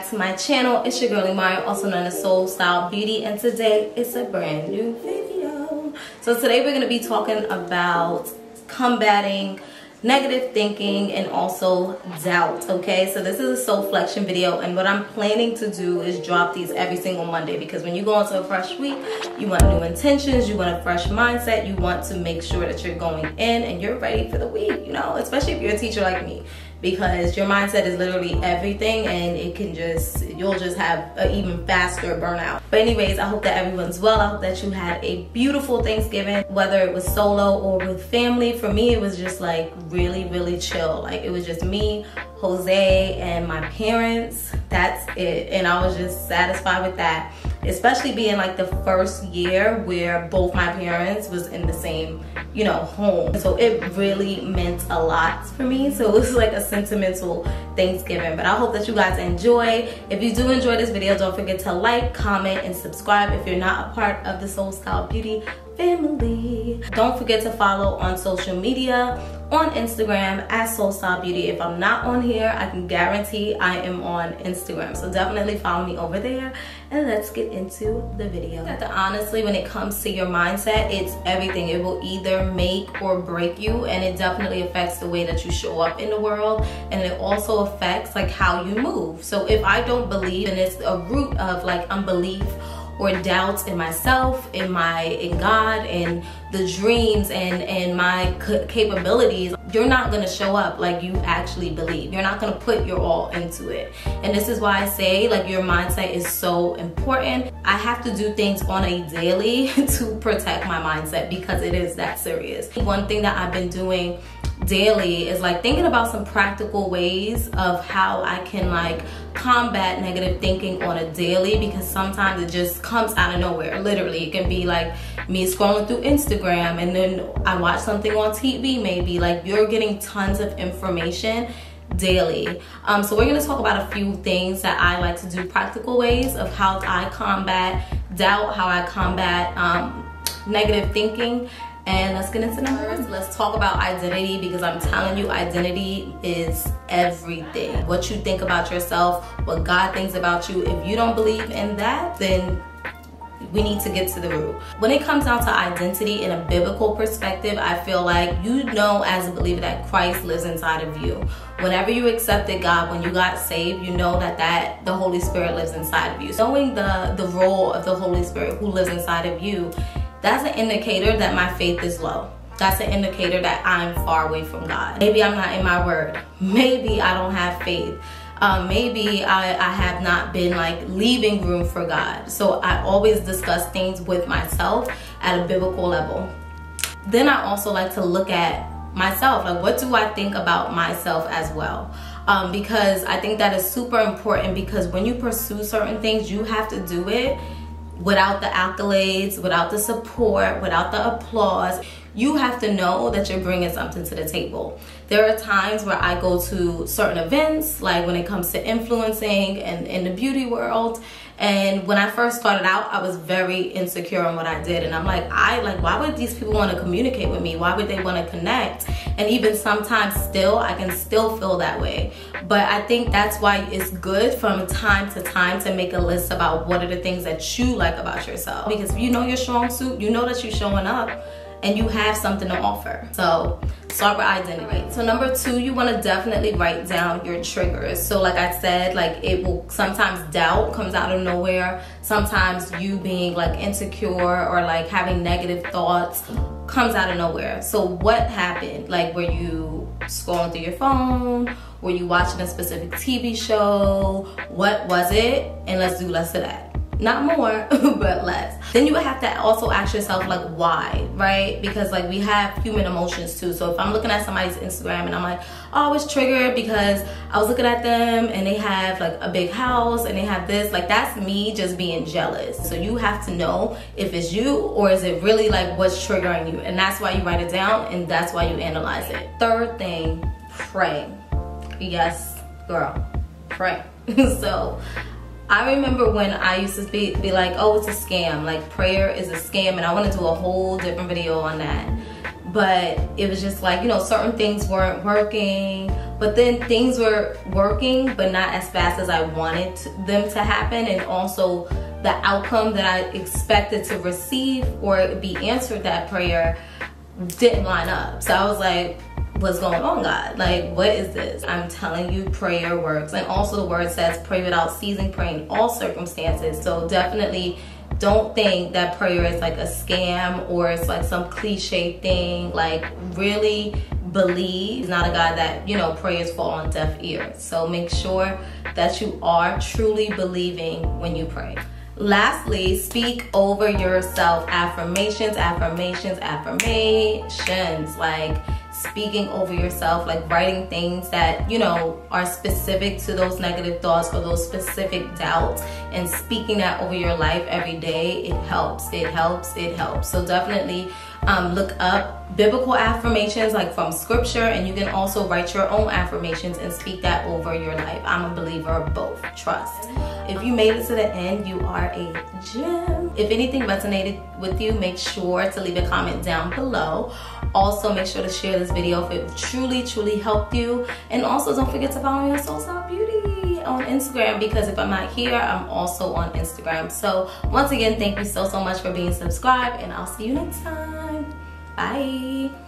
channel. It's your girlie Maya, also known as Soul Style Beauty, and today it's a brand new video. So today we're gonna be talking about combating negative thinking and also doubt okay so this is a SOULflection video and what i'm planning to do is drop these every single monday because when you go into a fresh week you want new intentions you want a fresh mindset you want to make sure that you're going in and you're ready for the week you know especially if you're a teacher like me because your mindset is literally everything and it can just you'll just have an even faster burnout. But anyways i hope that everyone's well. I hope that you had a beautiful thanksgiving whether it was solo or with family. For me it was just like really really chill. Like it was just me jose and my parents. That's it. And i was just satisfied with that especially being like the first year where both my parents was in the same you know home. So it really meant a lot for me. So it was like a sentimental thanksgiving. But i hope that you guys enjoy. If you do enjoy this video don't forget to like comment and subscribe if you're not a part of the soul style beauty family don't forget to follow on social media on Instagram at Soul Style Beauty. If I'm not on here, I can guarantee I am on Instagram. So definitely follow me over there and let's get into the video. Honestly, when it comes to your mindset, it's everything. It will either make or break you and it definitely affects the way that you show up in the world and it also affects like how you move. So if I don't believe and it's a root of like unbelief or doubts in myself, in my in God, and the dreams and and my capabilities, you're not gonna show up like you actually believe. You're not gonna put your all into it. And this is why I say like your mindset is so important. I have to do things on a daily to protect my mindset because it is that serious. One thing that I've been doing daily is like thinking about some practical ways of how I can like combat negative thinking on a daily because sometimes it just comes out of nowhere. Literally, it can be like me scrolling through Instagram and then I watch something on TV maybe. Like you're getting tons of information daily. Um, so we're gonna talk about a few things that I like to do, practical ways of how I combat doubt, how I combat um, negative thinking and let's get into numbers. Let's talk about identity because I'm telling you, identity is everything. What you think about yourself, what God thinks about you. If you don't believe in that, then we need to get to the root. When it comes down to identity in a biblical perspective, I feel like you know as a believer that Christ lives inside of you. Whenever you accepted God, when you got saved, you know that that the Holy Spirit lives inside of you. Knowing the the role of the Holy Spirit who lives inside of you that's an indicator that my faith is low. That's an indicator that I'm far away from God. Maybe I'm not in my word. Maybe I don't have faith. Um, maybe I, I have not been like leaving room for God. So I always discuss things with myself at a biblical level. Then I also like to look at myself. Like, what do I think about myself as well? Um, because I think that is super important because when you pursue certain things, you have to do it without the accolades, without the support, without the applause. You have to know that you're bringing something to the table. There are times where I go to certain events, like when it comes to influencing and in the beauty world, and when I first started out, I was very insecure on what I did. And I'm like, I like, why would these people want to communicate with me? Why would they want to connect? And even sometimes still, I can still feel that way. But I think that's why it's good from time to time to make a list about what are the things that you like about yourself. Because if you know your strong suit, you know that you're showing up and you have something to offer. So start with identity. So number two, you want to definitely write down your triggers. So like I said, like it will sometimes doubt comes out of nowhere. Sometimes you being like insecure or like having negative thoughts comes out of nowhere. So what happened? Like were you scrolling through your phone? Were you watching a specific TV show? What was it? And let's do less of that not more but less. Then you would have to also ask yourself like why right? Because like we have human emotions too. So if i'm looking at somebody's instagram and i'm like oh i was triggered because i was looking at them and they have like a big house and they have this like that's me just being jealous. So you have to know if it's you or is it really like what's triggering you. And that's why you write it down and that's why you analyze it. Third thing pray. Yes girl pray. So I remember when I used to be, be like, oh, it's a scam. Like prayer is a scam. And I want to do a whole different video on that. But it was just like, you know, certain things weren't working. but then things were working, but not as fast as I wanted them to happen. And also the outcome that I expected to receive or be answered that prayer didn't line up. So I was like, what's going on, God? Like, what is this? I'm telling you, prayer works. And also, the word says, pray without ceasing, pray in all circumstances. So, definitely don't think that prayer is like a scam or it's like some cliche thing. Like, really believe not a God that, you know, prayers fall on deaf ears. So, make sure that you are truly believing when you pray. Lastly, speak over yourself. Affirmations, affirmations, affirmations. Like, speaking over yourself, like writing things that, you know, are specific to those negative thoughts or those specific doubts and speaking that over your life every day, it helps, it helps, it helps. So definitely um, look up biblical affirmations like from scripture and you can also write your own affirmations and speak that over your life. I'm a believer of both, trust. If you made it to the end, you are a gem. If anything resonated with you, make sure to leave a comment down below. Also, make sure to share this video if it truly, truly helped you. And also, don't forget to follow me on Soul Style Beauty on Instagram because if I'm not here, I'm also on Instagram. So, once again, thank you so, so much for being subscribed, and I'll see you next time. Bye.